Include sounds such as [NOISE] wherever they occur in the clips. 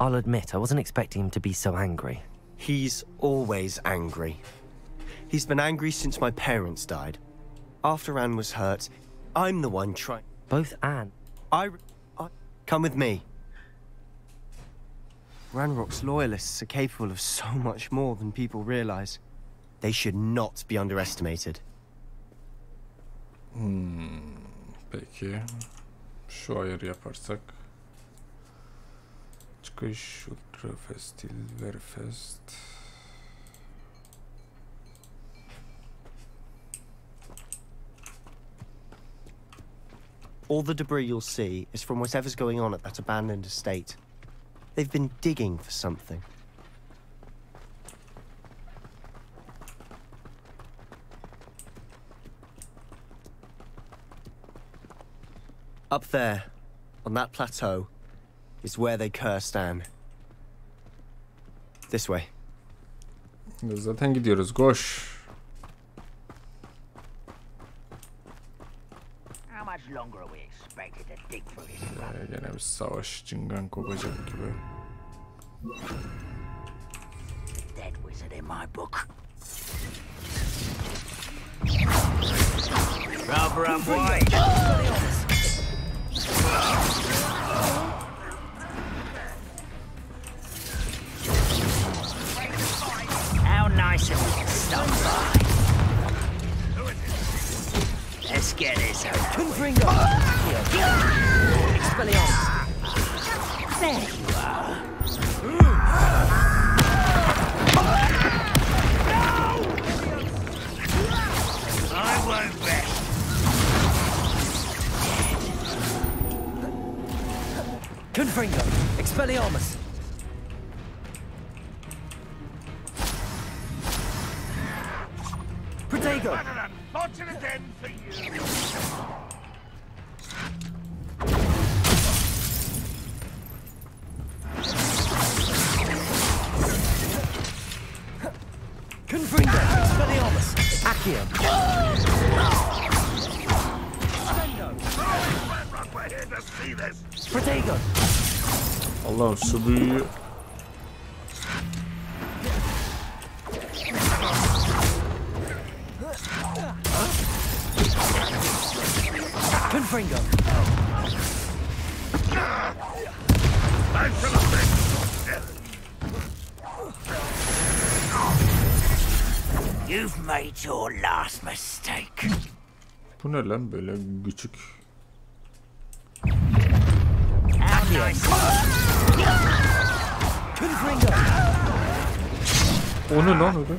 I'll admit, I wasn't expecting him to be so angry. He's always angry. He's been angry since my parents died. After Anne was hurt, I'm the one trying. Both Anne. I, I. Come with me. Ranrock's loyalists are capable of so much more than people realize. They should not be underestimated. Hmm, peki. Şu ayarı yaparsak. Çıkış Ultra Fest, Fest. All the debris you'll see is from whatever's going on at that abandoned estate. They've been digging for something. Up there, on that plateau, is where they cursed Anne. This way. Zaten gidiyoruz. Koş. How much longer are we expected to dig for this Ee, gene bir savaş cingan kopacak gibi. dead wizard in my book? Rather unwise. How nice of you to stop by. Let's get this over. Confringo! Expelliarmus! There you are. I won't rest. Confringo! Expelliarmus! Ne lan böyle küçük. O ne lan öyle?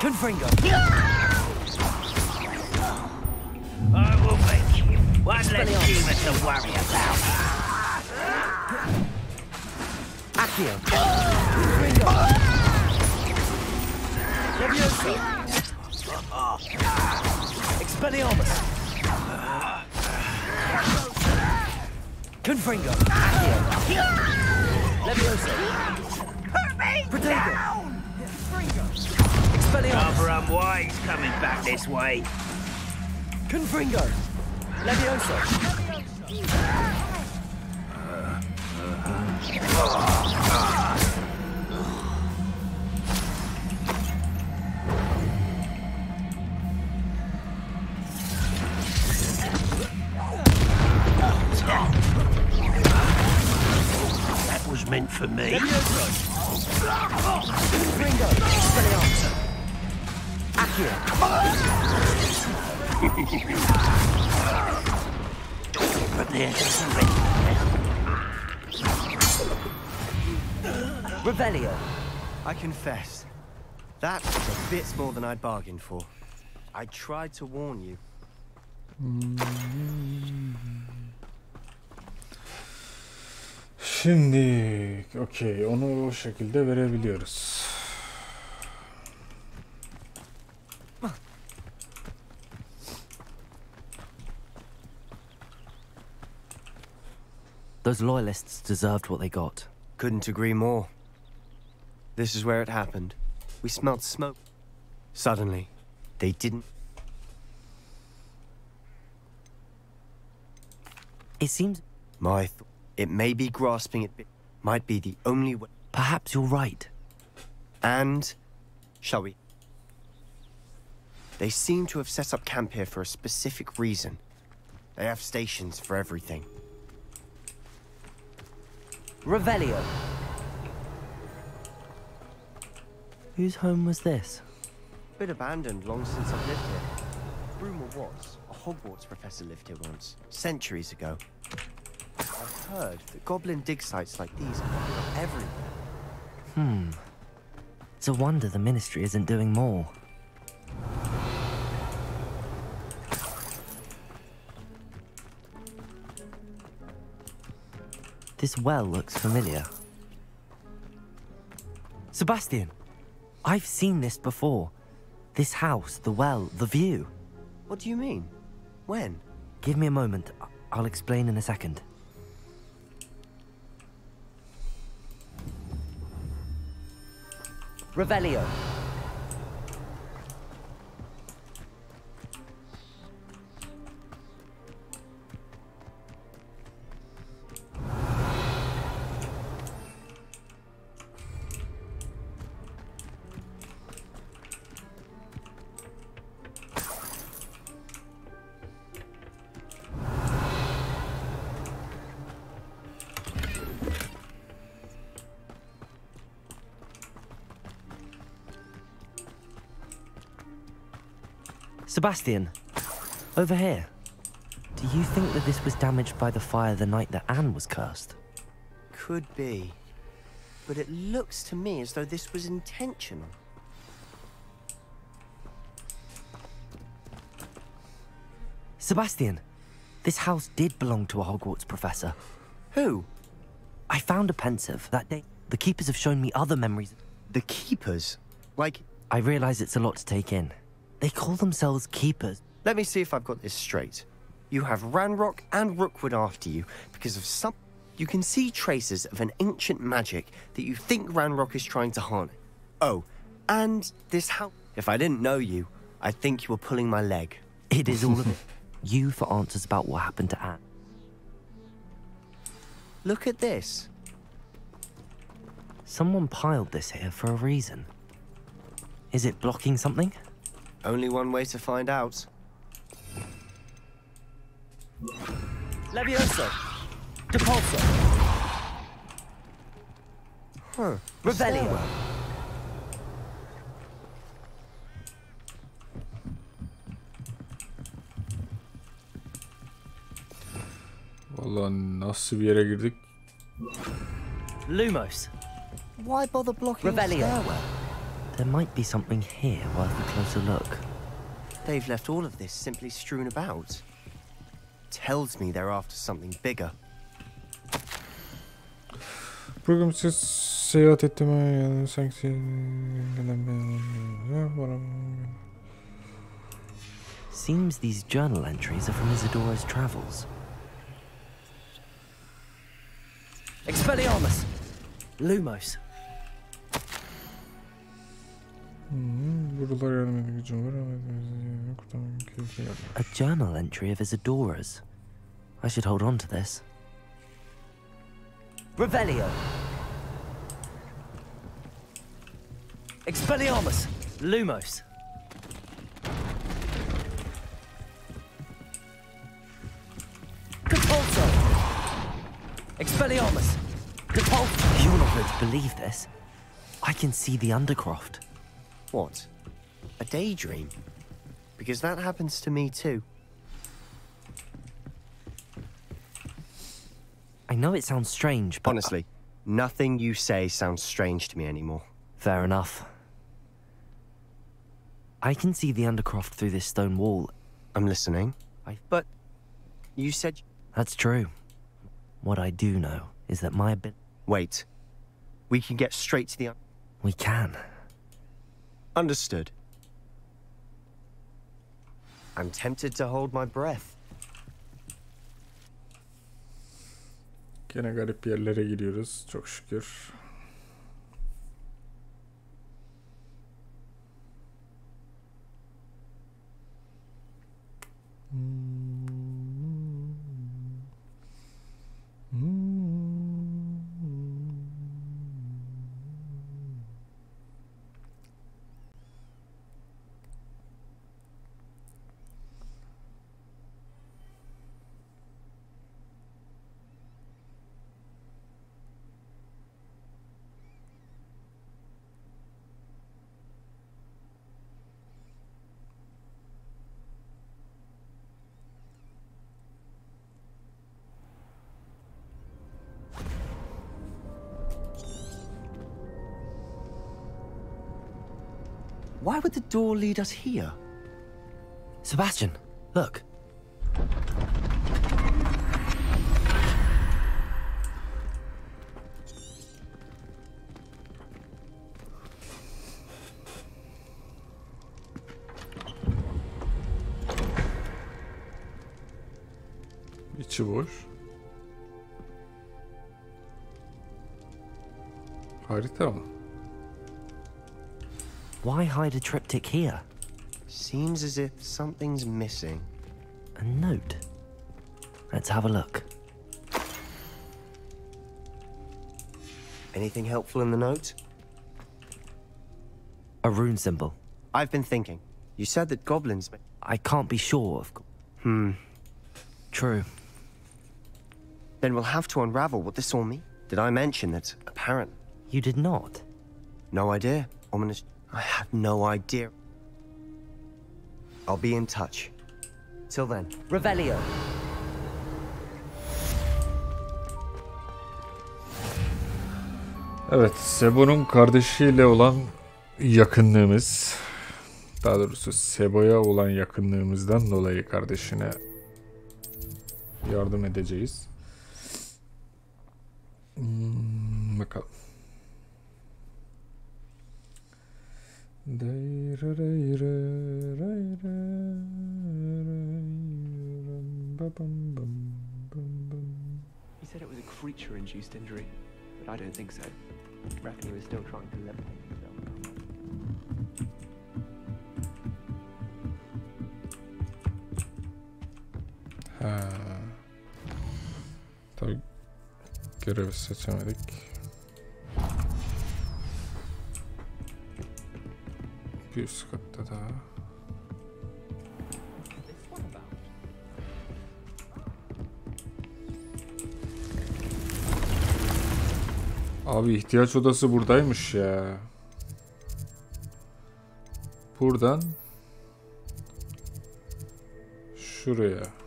Confringo! I will make you one less demon to worry about. Accio! Confringo! Levioso! Expelliarmus! Levioso! Coming back this way. Confringo! Levioso! Was meant for me. Confringo! Expelliarmus! Accio! Prepare to surrender. Revelio! I confess, that was a bit more than I'd bargained for. I tried to warn you. Şimdi okey onu o şekilde verebiliyoruz. Those loyalists deserved what they got. Couldn't agree more. This is where it happened. We smelled smoke. Suddenly, they didn't. It seems... My It may be grasping it, might be the only way. Perhaps you're right. And... Shall we? They seem to have set up camp here for a specific reason. They have stations for everything. Revelio. Whose home was this? Been abandoned long since I've lived here. Rumour was, a Hogwarts professor lived here once, centuries ago. I've heard that goblin dig sites like these are everywhere. Hmm. It's a wonder the Ministry isn't doing more. This well looks familiar. Sebastian, I've seen this before. This house, the well, the view. What do you mean? When? Give me a moment. I'll explain in a second. Revelio. Sebastian, over here. Do you think that this was damaged by the fire the night that Anne was cursed? Could be. But it looks to me as though this was intentional. Sebastian, this house did belong to a Hogwarts professor. Who? I found a Pensieve that day. The keepers have shown me other memories. The keepers? Like, I realize it's a lot to take in. They call themselves keepers. let me see if I've got this straight. You have Ranrock and Rookwood after you because of some. You can see traces of an ancient magic that you think Ranrock is trying to harness. Oh, and this house. If I didn't know you, I'd think you were pulling my leg. It is all of it. [LAUGHS] You for answers about what happened to Anne. Look at this. Someone piled this here for a reason. Is it blocking something? Only one way to find out. Levioso! Depulso! Huh. Revelio! Vallahi nasıl bir yere girdik? Lumos! Why bother blocking the Revelio. stairwell? There might be something here worth a closer look. They've left all of this simply strewn about. Tells me they're after something bigger. Programsız seyahat ettim yani sanki Seems these journal entries are from Isidora's travels. Expelliarmus! Lumos! A journal entry of Isidora's. I should hold on to this. Revelio! Expelliarmus! Lumos! Compulso! Expelliarmus! Compulso! You're not going to believe this. I can see the Undercroft. What? A daydream? Because that happens to me too. I know it sounds strange, but Honestly, nothing you say sounds strange to me anymore. Fair enough. I can see the Undercroft through this stone wall. I'm listening. I- But you said. That's true. What I do know is that my. Wait. We can get straight to the. We can. Understood. I'm tempted to hold my breath. Gene garip yerlere giriyoruz çok şükür. Would the door lead us here? Sebastian, look. İçi boş. Harita mı? Why hide a triptych here? Seems as if something's missing. A note. Let's have a look. Anything helpful in the note? A rune symbol. I've been thinking. You said that goblins. I can't be sure of. Hmm. True. Then we'll have to unravel what this all means. Did I mention that apparently? You did not. No idea. Ominous. I have no idea. I'll be in touch. Till then. Revelio. Evet, Sebo'nun kardeşiyle olan yakınlığımız, daha doğrusu Sebo'ya olan yakınlığımızdan dolayı kardeşine yardım edeceğiz. Hmm, bakalım. He said it was a creature-induced injury, but I don't think so. reckon he was still trying to levitate himself. Ah. Ha. Tabii görevi seçemedik. 240'ta da. Abi ihtiyaç odası buradaymış ya. Buradan şuraya.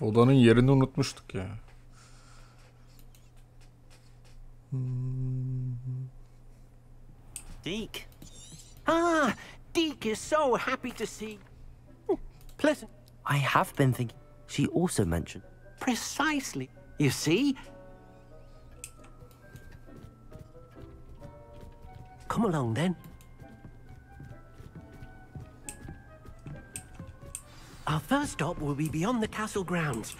Odanın yerini unutmuştuk ya. Deke. Ah, Deke is so happy to see. Oh, Pleasant. I have been thinking. She also mentioned. Precisely. You see? Come along then. Our first stop will be beyond the castle grounds.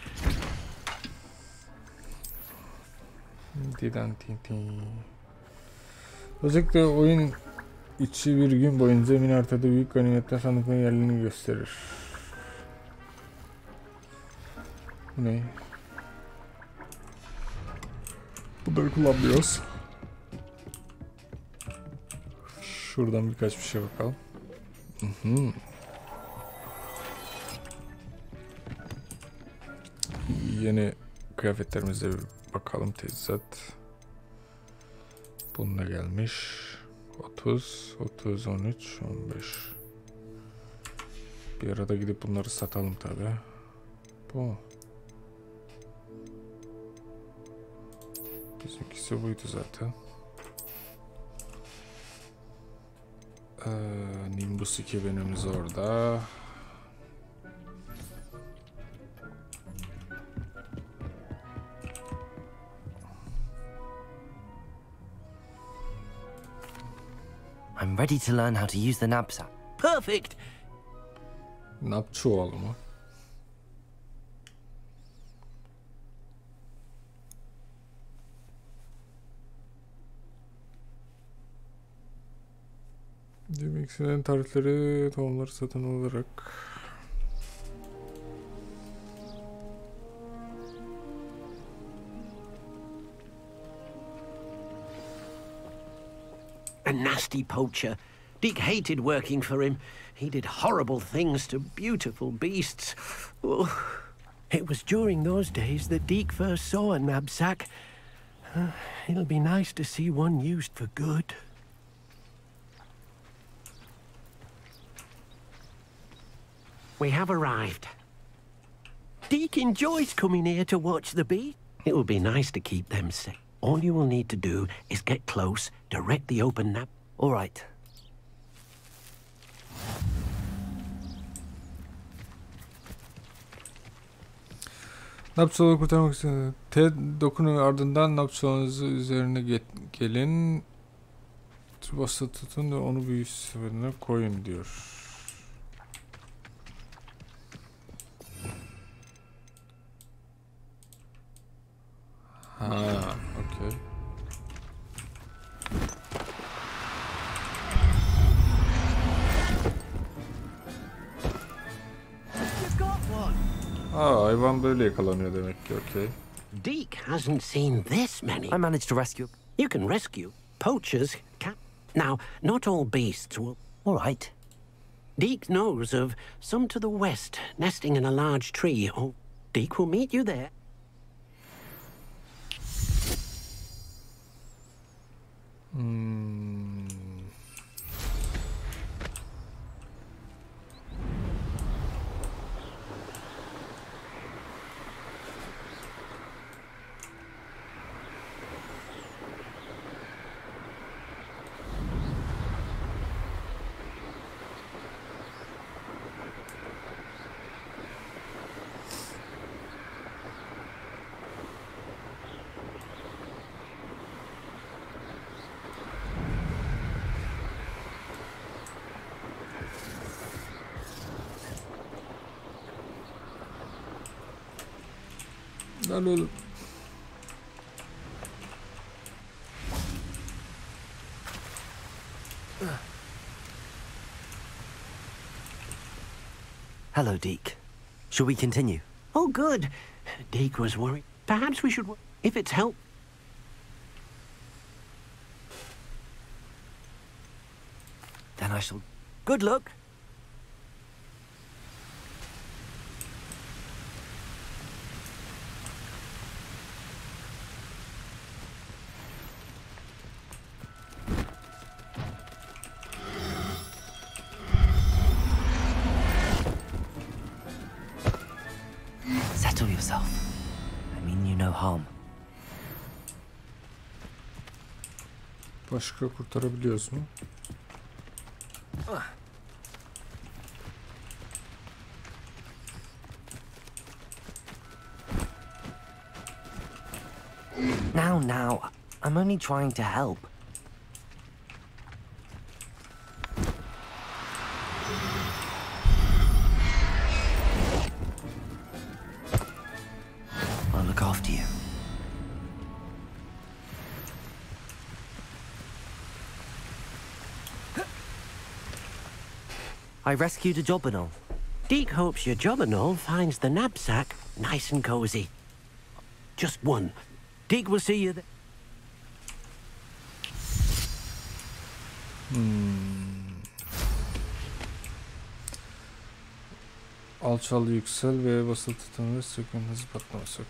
Özellikle oyun içi bir gün boyunca mini büyük ganimetler sandıkların yerlerini gösterir. Bu ne? Bunları kullanmıyoruz. Şuradan birkaç bir şey bakalım. Mhm. Yeni kıyafetlerimize bir bakalım teçhizat. Bununla gelmiş. 30, 30, 13, 15. Bir arada gidip bunları satalım tabi. Bu mu? Bizimkisi buydu zaten. Ee, Nimbus 2000'imiz orada. I'm ready to learn how to use the Nab-Sack. Perfect. Napçuoğlu mu? Demek istenen tarifleri tohumları satın alarak A nasty poacher. Deke hated working for him. He did horrible things to beautiful beasts. Oh, It was during those days that Deke first saw a Nab-Sack. Uh, [SIGHS] it'll be nice to see one used for good. We have arrived. Deke enjoys coming here to watch the bee. It will be nice to keep them safe. All you will need to do is get close, direct the open nap. All right. Napsol'u kurtarmak için T dokunun ardından Napsol'unuzu üzerine ge- gelin. Bası tutun ve onu büyü seferine koyun diyor. Ha, okay. Ah, You've. Aa, hayvan böyle yakalanıyor demek ki, okey. Deke hasn't seen this many. I managed to rescue. You can rescue. Poachers can. Now, not all beasts will. All right. Deke knows of some to the west, nesting in a large tree. Oh, Deke will meet you there. Hmm. Oğlum. Hello, Deke. Shall we continue? Oh, good. Deke was worried. Perhaps we should. If it's help. Then I shall. Good luck. Now, now. I'm only trying to help. I'll look after you. I rescued a Jobberknoll. Deke hopes your Jobberknoll finds the Nab-Sack nice and cozy. Just one. Deke will see you there. Hmm. Alçal yüksel ve basılı tutun ve sökün hızı patlama sök.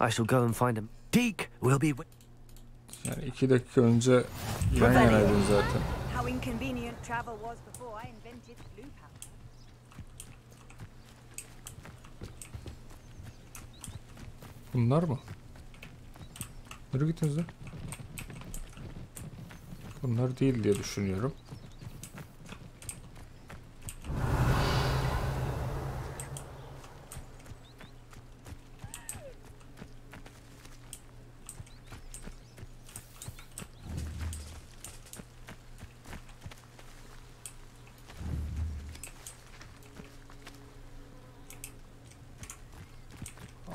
I shall go and find him. Deke will be. Yani iki dakika önce yan yanaydın zaten. How inconvenient travel was before I invented blue powder. Bunlar mı? Nereye gittiniz lan? Bunlar değil diye düşünüyorum.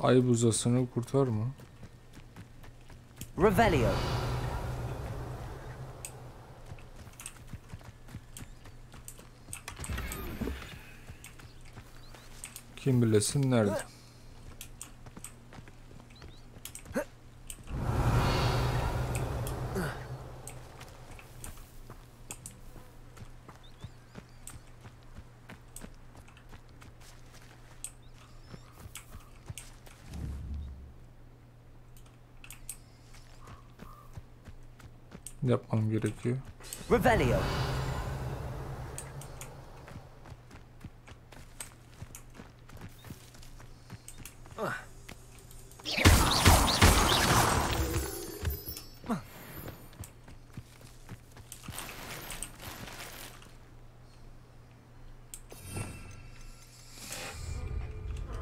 Ay buzasını kurtar mı? Revelio. Kim bilesin nerede? Yapmam gerekiyor. Revelio.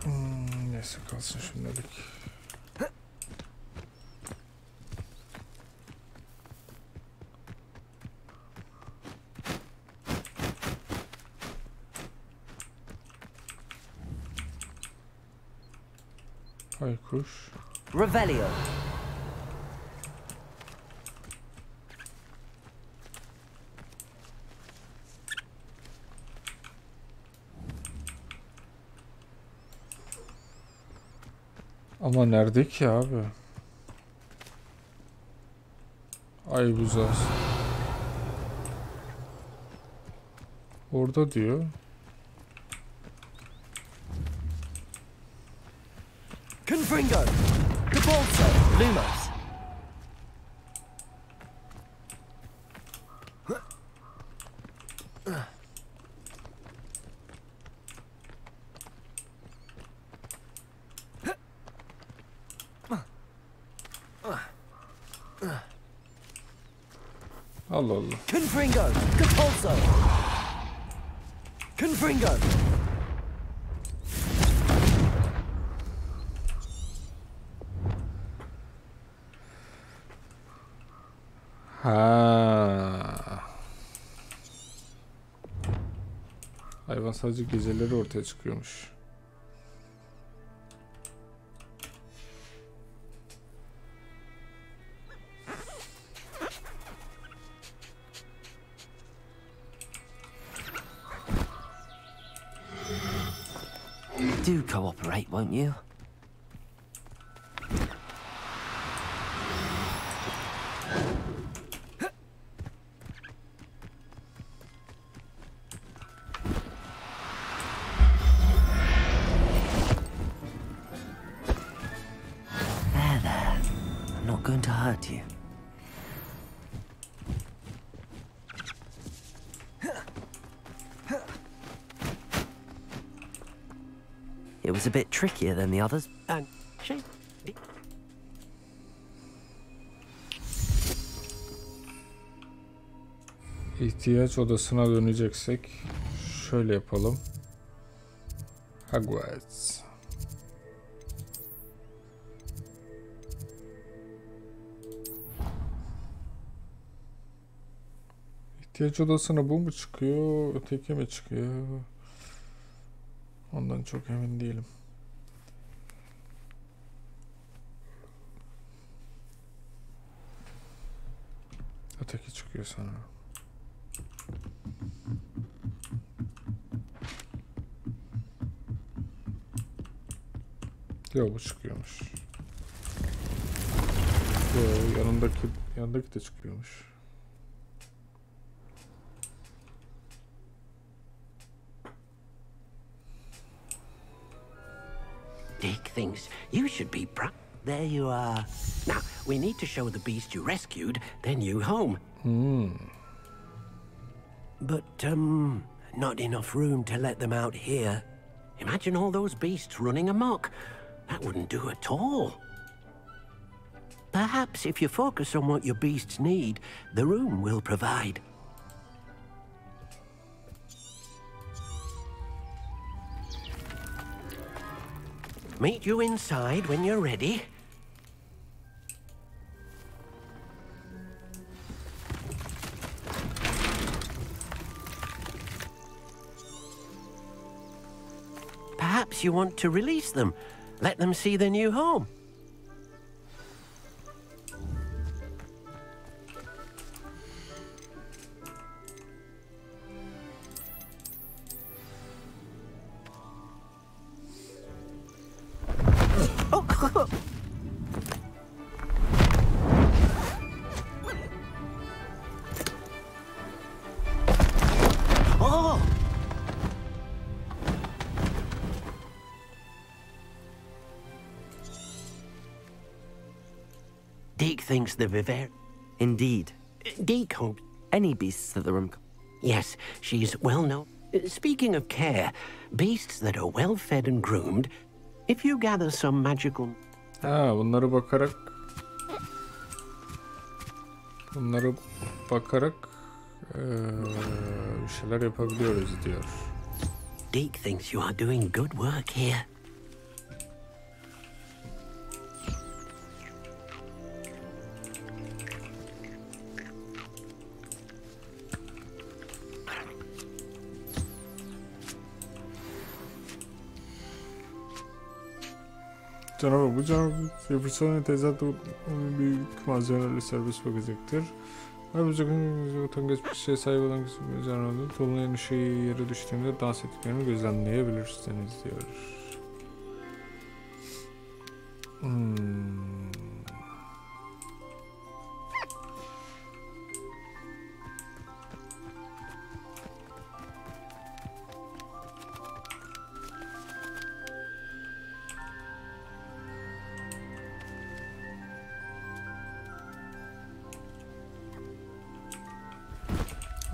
Hmm, neyse kalsın şimdilik. Baykuş. Revelio. Ama nerede ki abi? Ay buzaz. Orada diyor. Ha. Hayvan sadece geceleri ortaya çıkıyormuş. Do cooperate, won't you? Than the others. And she. İhtiyaç odasına döneceksek şöyle yapalım. Hogwarts. İhtiyaç odasına bu mu çıkıyor, öteki mi çıkıyor? Ondan çok emin değilim. Çıkıyor sanırım. Yo bu çıkıyormuş. Yo yanındaki yanındaki de çıkıyormuş. Deke thinks you should be proud. There you are. Now, we need to show the beast you rescued their new home. But, um, not enough room to let them out here. Imagine all those beasts running amok. That wouldn't do at all. Perhaps if you focus on what your beasts need, the room will provide. Meet you inside when you're ready. You want to release them. Let them see their new home. Thinks the Viver... Indeed. Deke hopes. Any beasts that the room. Yes, she's well known. Speaking of care, beasts that are well fed and groomed, if you gather some magical. Ha bunları bakarak bunları bakarak eee, bir şeyler yapabiliyoruz diyor. Deke thinks you are doing good work here. Canavar bu canavar yapırsan tezat büyük malzemelerle serbest bırakacaktır. Ayrıca utangaç bir şeye sahip olan canavarın tolunayın ışığı yere düştüğünde dans ettiklerini gözlemleyebilirsiniz diyor. Hmm.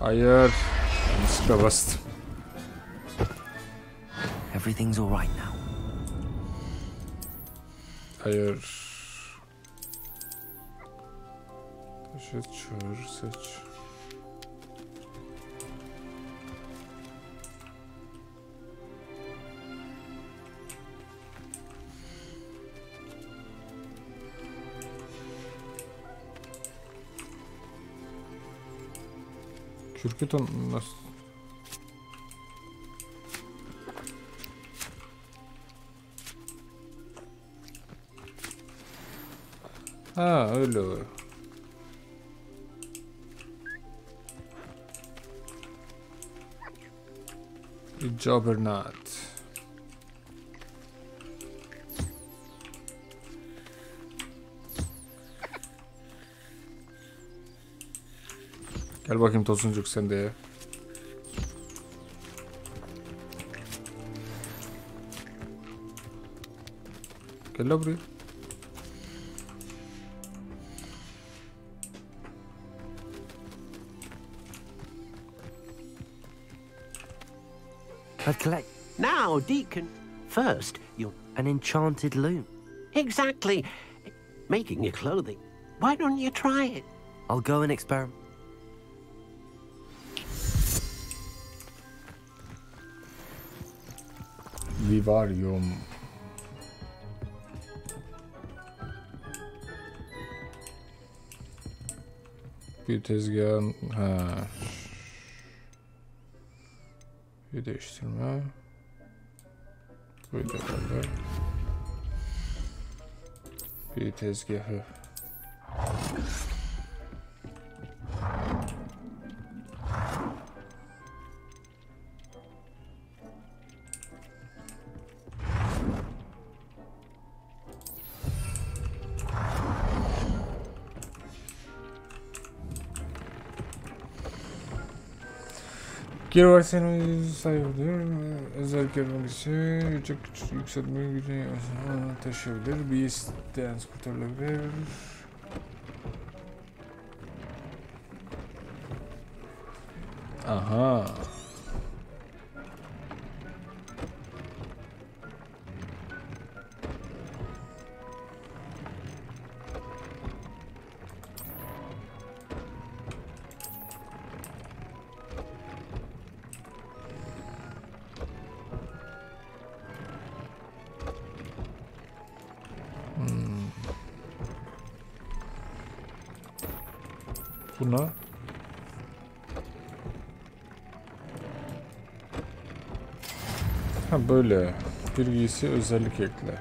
Hayır. Yanlışlıkla bastım. Everything's all right now. Hayır. Taşı çağır seç. Kürküt on nasıl? Ha öyle o. Bir Juggernaut. Gel bakayım Tosuncuk sen de ya. Gel la buraya. I've collect Now, Deacon. First, you're an enchanted loom. Exactly. Making your clothing. Why don't you try it? I'll go and experiment. Vivarium. Bir tezgahın ha. Bir değiştirme. Böyle kaldı. Bir tezgahı. Geri varsayımı sayılır. Özellik yapmak için yüksek yükseltme gücünü taşıyabilir. Bir isteyen kurtarılabilir. Aha. Böyle bir giysi özellik ekle.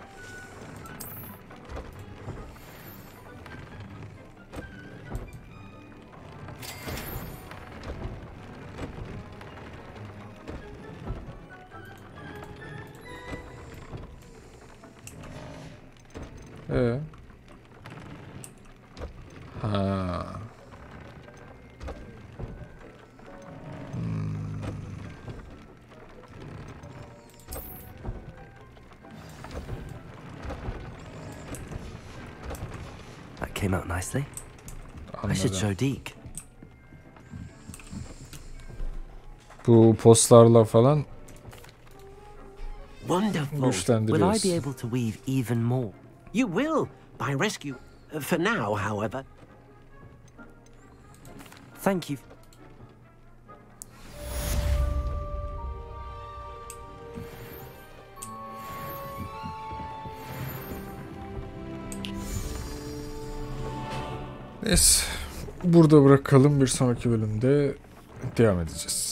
Ee? out nicely. I, I should show Deke. Bu postlarla falan Wonderful. Will I be able to weave even more? You will by rescue. Uh, for now, however. Thank you. Neyse. Burada bırakalım. Bir sonraki bölümde devam edeceğiz.